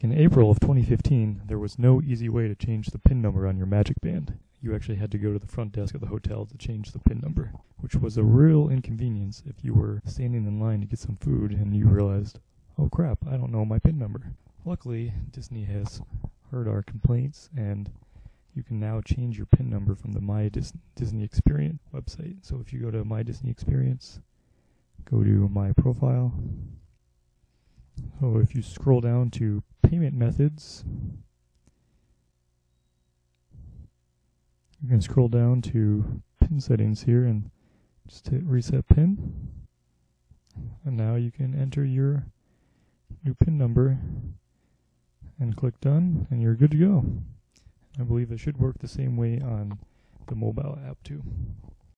Back in April of 2015, there was no easy way to change the PIN number on your Magic Band. You actually had to go to the front desk of the hotel to change the PIN number, which was a real inconvenience if you were standing in line to get some food and you realized, oh crap, I don't know my PIN number. Luckily, Disney has heard our complaints and you can now change your PIN number from the My Dis- Disney Experience website. So if you go to My Disney Experience, go to My Profile. So if you scroll down to Payment Methods, you can scroll down to PIN settings here and just hit Reset PIN. And now you can enter your new PIN number and click Done, and you're good to go. I believe it should work the same way on the mobile app too.